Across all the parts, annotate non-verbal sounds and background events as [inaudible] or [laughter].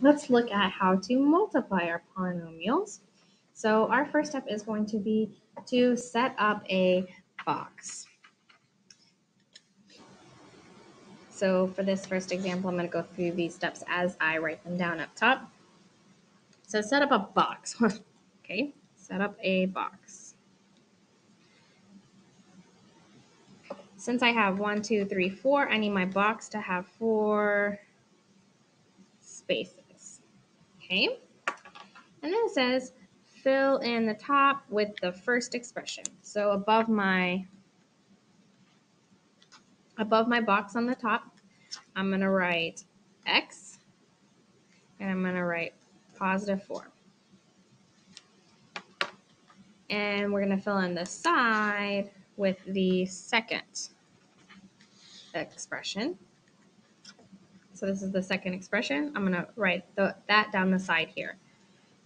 let's look at how to multiply our polynomials. So our first step is going to be to set up a box. So for this first example, I'm going to go through these steps as I write them down up top. So set up a box. [laughs] okay, set up a box. Since I have one, two, three, four, I need my box to have four spaces. Okay, and then it says fill in the top with the first expression. So above my above my box on the top, I'm going to write x, and I'm going to write positive 4. And we're going to fill in the side with the second expression. So this is the second expression. I'm going to write the, that down the side here.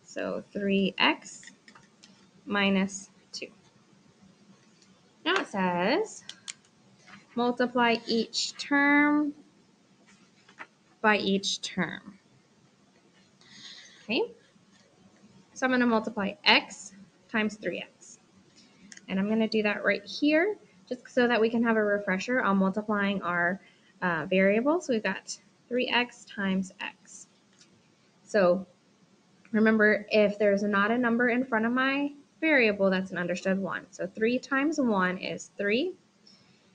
So 3x minus 2. Now it says multiply each term by each term. Okay, so I'm going to multiply x times 3x. And I'm going to do that right here just so that we can have a refresher on multiplying our uh, variables. So we've got 3x times x. So remember, if there's not a number in front of my variable, that's an understood 1. So 3 times 1 is 3.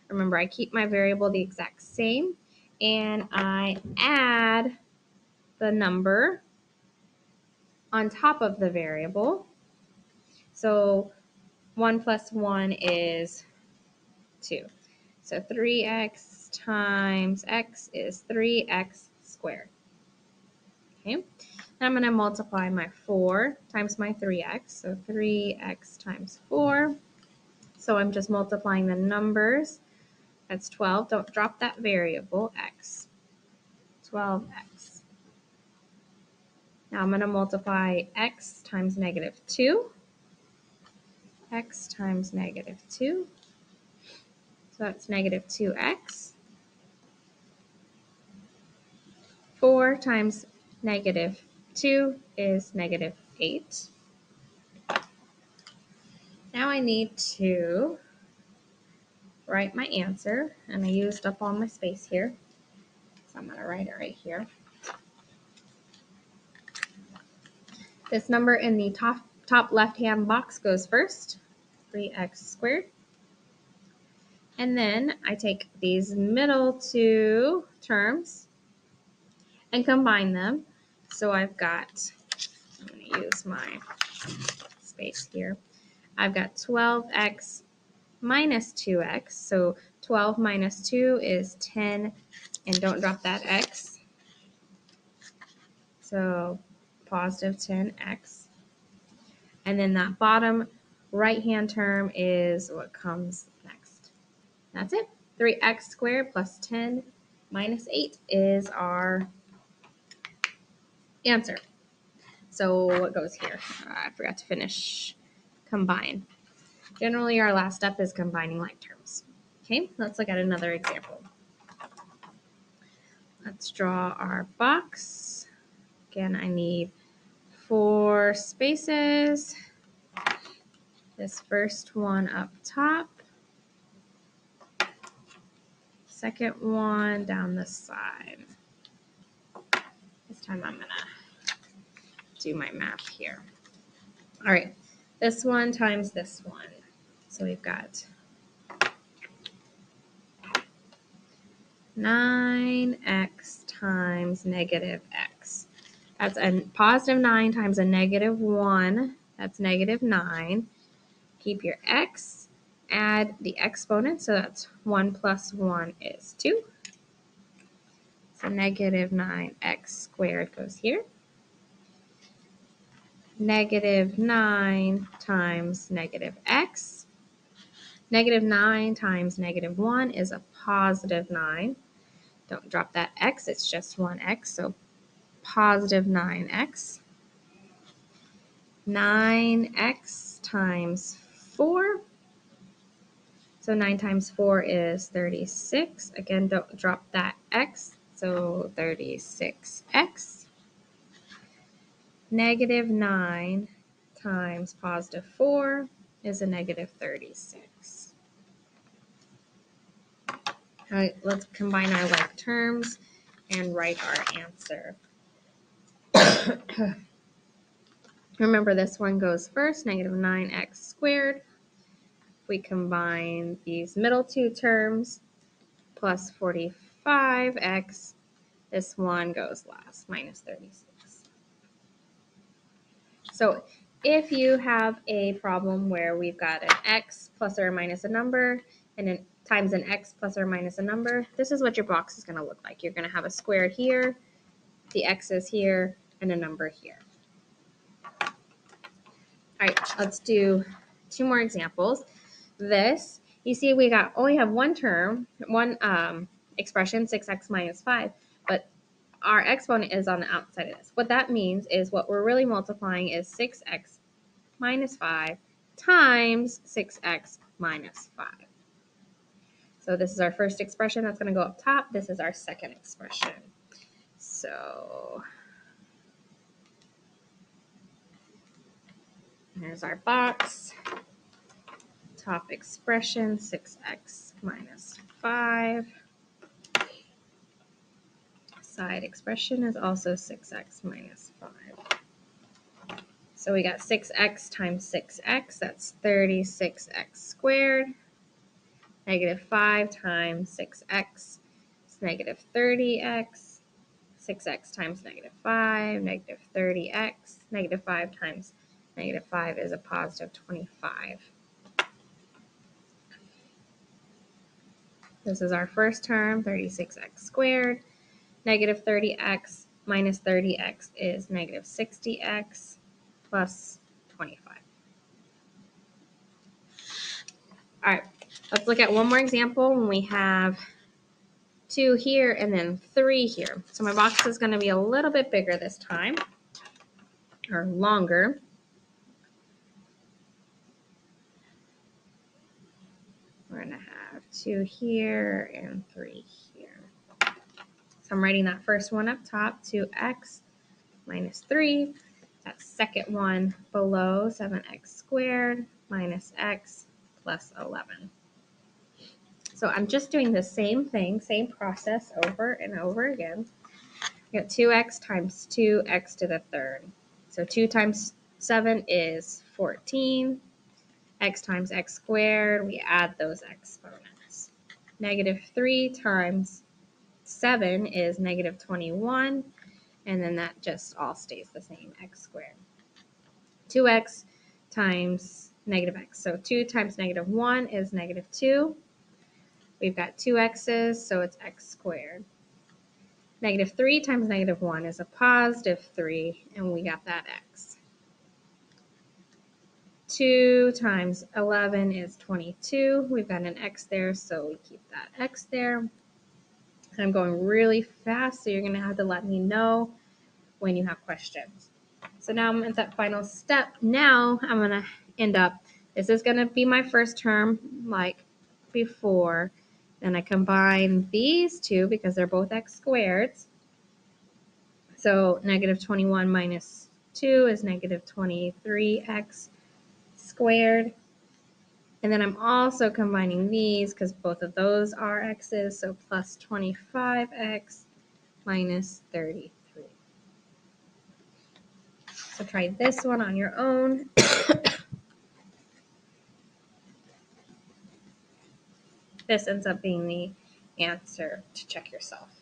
Remember, I keep my variable the exact same, and I add the number on top of the variable. So 1 plus 1 is 2. So 3x times x is 3x squared. Okay, I'm going to multiply my 4 times my 3x. So 3x times 4. So I'm just multiplying the numbers that's 12. Don't drop that variable, x. 12x. Now I'm going to multiply x times negative 2. x times negative 2. So that's negative 2x. 4 times negative 2 is negative 8. Now I need to write my answer, and I used up all my space here. So I'm going to write it right here. This number in the top, top left-hand box goes first, 3x squared. And then I take these middle two terms and combine them. So I've got, I'm going to use my space here. I've got 12x minus 2x. So 12 minus 2 is 10, and don't drop that x. So positive 10x. And then that bottom right-hand term is what comes next. That's it. 3x squared plus 10 minus 8 is our answer. So what goes here? Uh, I forgot to finish combine. Generally, our last step is combining like terms. Okay, let's look at another example. Let's draw our box. Again, I need four spaces. This first one up top. Second one down the side. Time I'm gonna do my math here. All right, this one times this one. So we've got 9x times negative x. That's a positive 9 times a negative 1. That's negative 9. Keep your x. Add the exponent. So that's 1 plus 1 is 2. So negative 9x squared goes here. Negative 9 times negative x Negative 9 times negative 1 is a positive 9. Don't drop that x, it's just 1x, so positive 9x. 9x times 4. So 9 times 4 is 36. Again, don't drop that x, so 36x. negative 9 times positive 4 is a negative 36. All right, let's combine our like terms and write our answer. [coughs] Remember this one goes first, negative 9x squared. We combine these middle two terms, plus 45x. This one goes last, minus 36. So if you have a problem where we've got an x plus or minus a number and then times an x plus or minus a number, this is what your box is going to look like. You're going to have a square here, the x is here, and a number here. All right, let's do two more examples. This, you see we got only have one term, one um, expression, 6x minus 5, but our exponent is on the outside of this. What that means is what we're really multiplying is 6x minus 5 times 6x minus 5. So this is our first expression that's going to go up top. This is our second expression. So There's our box. Top expression, 6x minus 5. Side expression is also 6x minus 5. So we got 6x times 6x, that's 36x squared. Negative 5 times 6x is negative 30x. 6x times negative 5, negative 30x. Negative 5 times Negative 5 is a positive 25. This is our first term, 36x squared. Negative 30x minus 30x is negative 60x plus 25. All right, let's look at one more example when we have two here and then three here. So my box is going to be a little bit bigger this time, or longer. We're going to have two here and three here. So I'm writing that first one up top, 2x minus 3. That second one below, 7x squared minus x plus 11. So I'm just doing the same thing, same process over and over again. Got 2x times 2x to the third. So 2 times 7 is 14 x times x squared, we add those exponents. Negative 3 times 7 is negative 21, and then that just all stays the same, x squared. 2x times negative x. So 2 times negative 1 is negative 2. We've got two x's, so it's x squared. Negative 3 times negative 1 is a positive 3, and we got that x. 2 times 11 is 22. We've got an x there, so we keep that x there. And I'm going really fast, so you're going to have to let me know when you have questions. So now I'm at that final step. Now I'm going to end up, this is going to be my first term like before. Then I combine these two because they're both x squareds. So negative 21 minus 2 is negative 23x squared. And then I'm also combining these because both of those are x's, so plus 25x minus 33. So try this one on your own. [coughs] this ends up being the answer to check yourself.